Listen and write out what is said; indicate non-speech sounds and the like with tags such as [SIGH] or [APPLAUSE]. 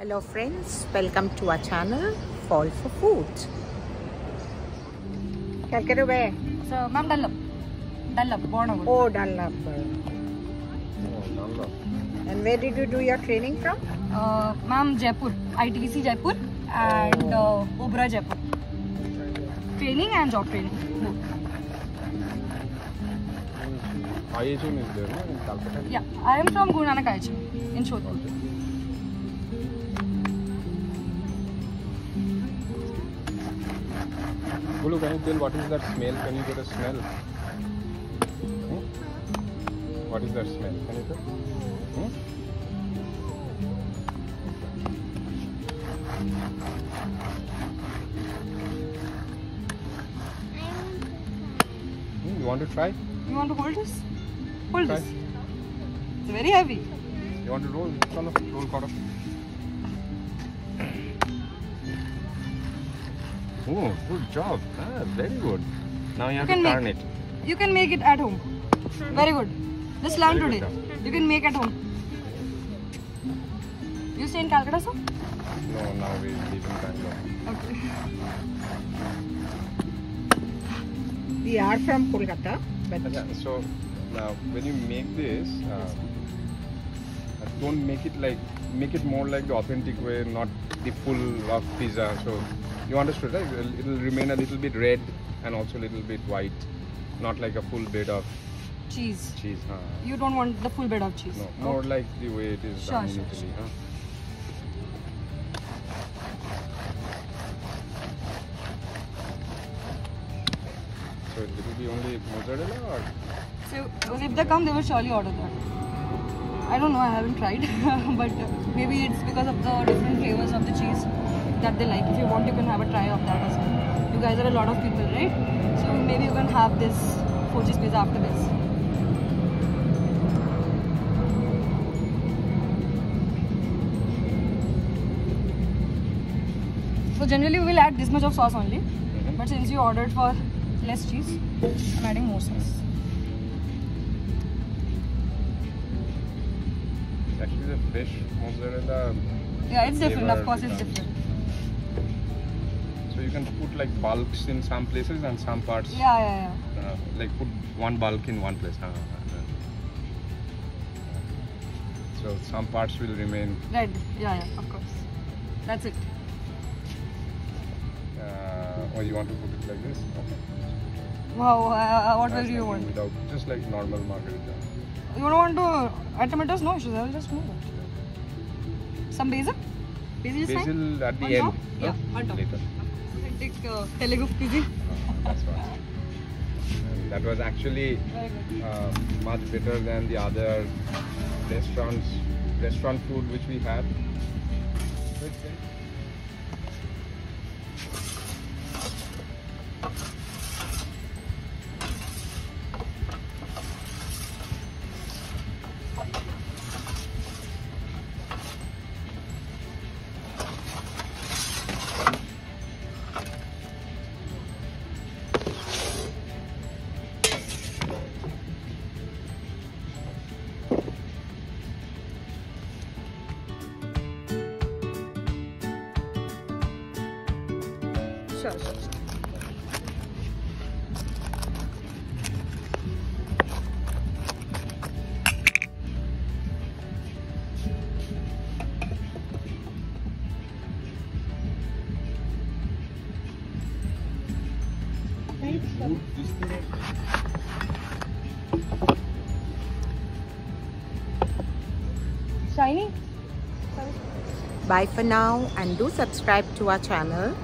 Hello friends, welcome to our channel Fall for Food. Calcutta where? So, ma'am, Dunlop. Dunlop, Bournemouth. Oh, Dunlop. Oh, Dunlop. And where did you do your training from? Uh, ma'am, Jaipur. ITC Jaipur and uh, Ubra Jaipur. Training and job training. both. IHM is there, no? In Calcutta. Yeah, I am from Guru Nanak IHM in Shodha. Gulu, can you tell what is that smell? Can you get a smell? Hmm? What is that smell? Can you tell? Hmm? Hmm, You want to try? You want to hold this? Hold Try. this. It's very heavy. You want to roll? Chalo, roll karo. Oh, good job. Ah, very good. Now you have to can turn it. You can make it at home. Very good. Just learn Very today. You can make at home. You stay in Calcutta, sir? No, now we live in Bangalore. Okay. [LAUGHS] We are from Kolkata, but Yeah, so now when you make this, uh, uh, don't make it like make it more like the authentic way, not the full of pizza. So you understood, right? It'll, it'll remain a little bit red and also a little bit white, not like a full bed of Cheese. cheese. Huh? You don't want the full bed of cheese. No, more like the way it is Sure, done in sure, Italy. Huh? So it will be only mozzarella or So if they come, they will surely order that. I don't know. I haven't tried, [LAUGHS] but maybe it's because of the different flavors of the cheese that they like. If you want, you can have a try of that as well. You guys are a lot of people, right? So maybe you can have this four cheese pizza after this. So generally we will add this much of sauce only, mm-hmm. but since you ordered for less cheese, I'm adding more sauce. Actually the fresh mozzarella Yeah, it's different. Of course, it's different. So you can put like bulks in some places and some parts. Yeah, yeah, yeah. Uh, like put one bulk in one place. Uh, uh, so some parts will remain. Red. Yeah, yeah. Of course. That's it. Uh, or you want to put it like this? Okay. Wow. Uh, what will you want? Without just like normal margherita. You don't want to add tomatoes? No issues. I will just move it. Some basil. Basil is. Basil at the On end. top? Yeah, on top. Later. Authentic uh, Telugu cuisine. Uh, that's right. That was actually uh, much better than the other restaurants, restaurant food which we had. Food, this thing, Shiny? bye for now and do subscribe to our channel